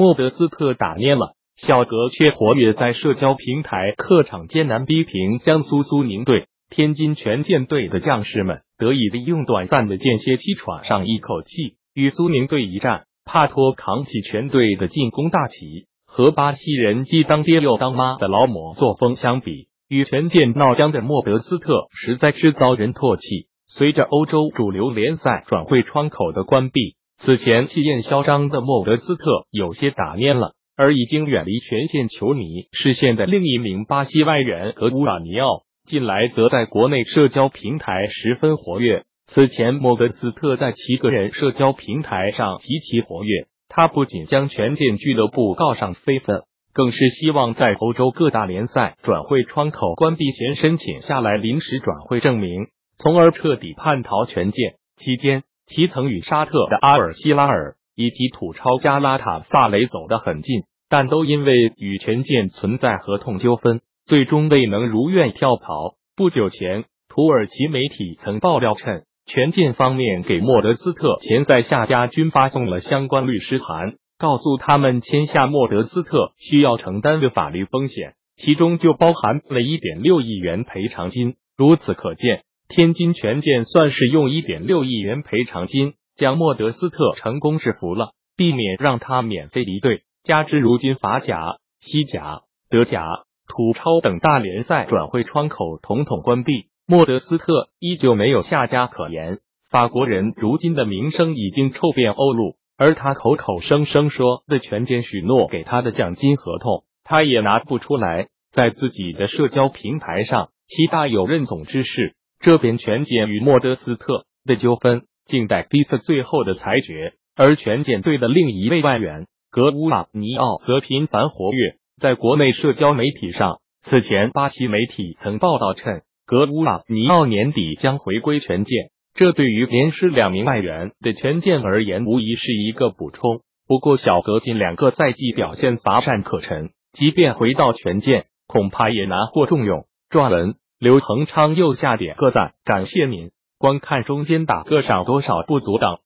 莫德斯特打蔫了，小格却活跃在社交平台，客场艰难逼平江苏苏宁队。天津权健队的将士们得以利用短暂的间歇期喘上一口气。与苏宁队一战，帕托扛起全队的进攻大旗，和巴西人既当爹又当妈的劳模作风相比，与权健闹僵的莫德斯特实在是遭人唾弃。随着欧洲主流联赛转会窗口的关闭，此前气焰嚣张的莫德斯特有些打蔫了。而已经远离全线球迷视线的另一名巴西外援格乌尔尼奥。近来则在国内社交平台十分活跃。此前，莫德斯特在其个人社交平台上极其活跃。他不仅将权健俱乐部告上非分，更是希望在欧洲各大联赛转会窗口关闭前申请下来临时转会证明，从而彻底叛逃权健。期间，其曾与沙特的阿尔希拉尔以及土超加拉塔萨雷走得很近，但都因为与权健存在合同纠纷。最终未能如愿跳槽。不久前，土耳其媒体曾爆料称，权健方面给莫德斯特前在下家均发送了相关律师函，告诉他们签下莫德斯特需要承担的法律风险，其中就包含了一点六亿元赔偿金。如此可见，天津权健算是用一点六亿元赔偿金将莫德斯特成功制服了，避免让他免费离队。加之如今法甲、西甲、德甲。土超等大联赛转会窗口统统关闭，莫德斯特依旧没有下家可言。法国人如今的名声已经臭遍欧陆，而他口口声声说的权健许诺给他的奖金合同，他也拿不出来。在自己的社交平台上，其大有任总之势。这边权健与莫德斯特的纠纷，静待 FIFA 最后的裁决。而权健队的另一位外援格乌尔尼奥则频繁活跃。在国内社交媒体上，此前巴西媒体曾报道称，格乌尔尼奥年底将回归权健，这对于连失两名外援的权健而言，无疑是一个补充。不过，小格近两个赛季表现乏善可陈，即便回到权健，恐怕也难获重用。撰文刘恒昌右下点个赞，感谢您。观看中间打个赏，多少不足等。